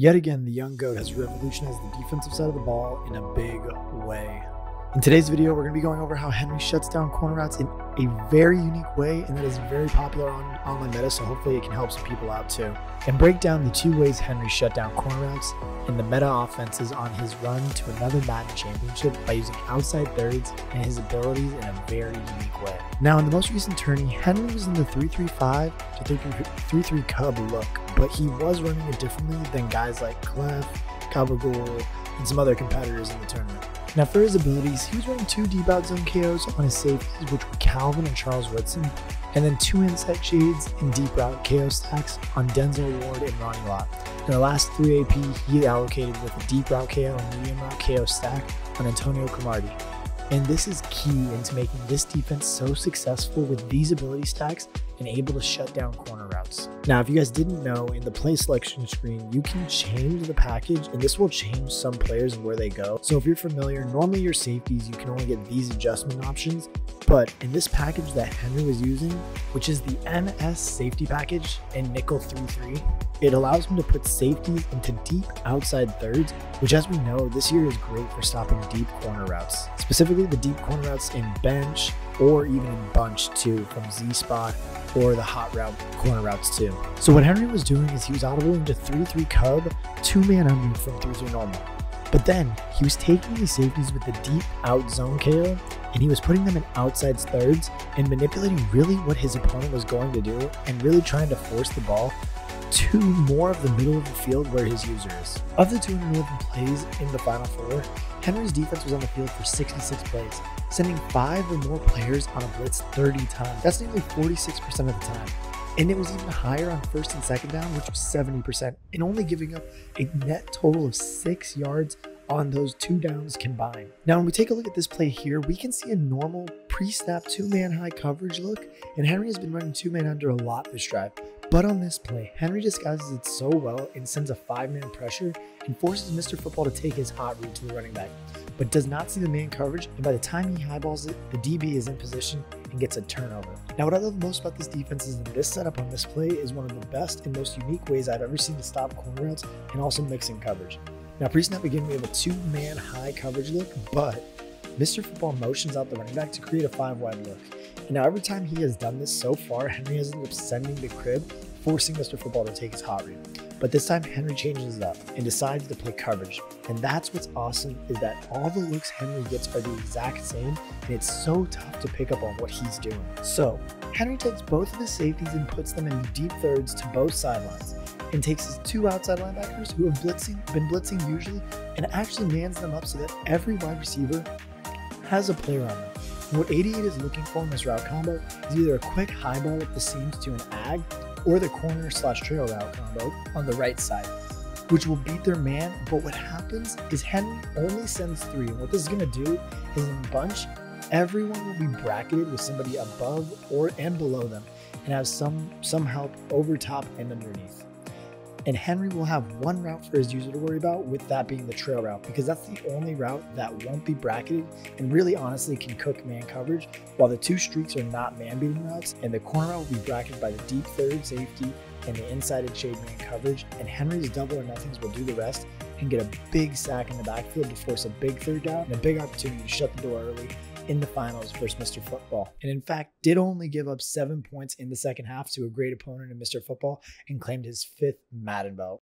Yet again, the young GOAT has revolutionized the defensive side of the ball in a big way. In today's video, we're going to be going over how Henry shuts down corner routes in a very unique way, and that is very popular on online meta, so hopefully it can help some people out too. And break down the two ways Henry shut down corner routes and the meta offenses on his run to another Madden championship by using outside thirds and his abilities in a very unique way. Now, in the most recent tourney, Henry was in the 3-3-5 to 3-3 Cub look, but he was running it differently than guys like Clef, Kabagul, and some other competitors in the tournament. Now for his abilities, he was running two deep out zone KOs on his safeties, which were Calvin and Charles Woodson, and then two inside shades and deep route KO stacks on Denzel Ward and Ronnie Lott. In the last three AP, he allocated with a deep route KO and medium route KO stack on Antonio Cromartie. And this is key into making this defense so successful with these ability stacks and able to shut down corner routes. Now, if you guys didn't know, in the play selection screen, you can change the package and this will change some players and where they go. So if you're familiar, normally your safeties, you can only get these adjustment options. But in this package that Henry was using, which is the MS safety package and nickel 3-3, it allows him to put safeties into deep outside thirds, which as we know, this year is great for stopping deep corner routes. Specifically the deep corner routes in bench or even in bunch too from Z-spot or the hot route corner routes too. So what Henry was doing is he was audible into 3-3 Cub, two man under from 3-3 normal. But then he was taking the safeties with the deep out zone KO and he was putting them in outside thirds and manipulating really what his opponent was going to do and really trying to force the ball to more of the middle of the field where his user is. Of the 211 plays in the Final Four, Henry's defense was on the field for 66 plays, sending five or more players on a blitz 30 times. That's nearly 46% of the time. And it was even higher on first and second down, which was 70%, and only giving up a net total of six yards on those two downs combined. Now, when we take a look at this play here, we can see a normal pre-snap two-man high coverage look, and Henry has been running two-man under a lot this drive. But on this play, Henry disguises it so well and sends a five-man pressure and forces Mr. Football to take his hot read to the running back, but does not see the man coverage, and by the time he highballs it, the DB is in position and gets a turnover. Now, what I love most about this defense is that this setup on this play is one of the best and most unique ways I've ever seen to stop corner routes and also mixing coverage. Now, pre-snap again, we have a two-man high coverage look, but Mr. Football motions out the running back to create a five-wide look. Now every time he has done this so far, Henry has ended up sending the crib, forcing Mr. Football to take his hot read. But this time Henry changes it up and decides to play coverage. And that's what's awesome is that all the looks Henry gets are the exact same and it's so tough to pick up on what he's doing. So Henry takes both of his safeties and puts them in deep thirds to both sidelines and takes his two outside linebackers who have blitzing, been blitzing usually and actually mans them up so that every wide receiver has a player on them. And what 88 is looking for in this route combo is either a quick high ball up the seams to an ag or the corner slash trail route combo on the right side, which will beat their man. But what happens is Henry only sends three. And what this is going to do is in bunch, everyone will be bracketed with somebody above or and below them and have some some help over top and underneath. And Henry will have one route for his user to worry about, with that being the trail route, because that's the only route that won't be bracketed and really honestly can cook man coverage, while the two streaks are not man beating routes, and the corner route will be bracketed by the deep third safety and the inside and shade man coverage, and Henry's double or nothings will do the rest and get a big sack in the backfield to force a big third down and a big opportunity to shut the door early in the finals versus Mr. Football. And in fact, did only give up seven points in the second half to a great opponent in Mr. Football and claimed his fifth Madden belt.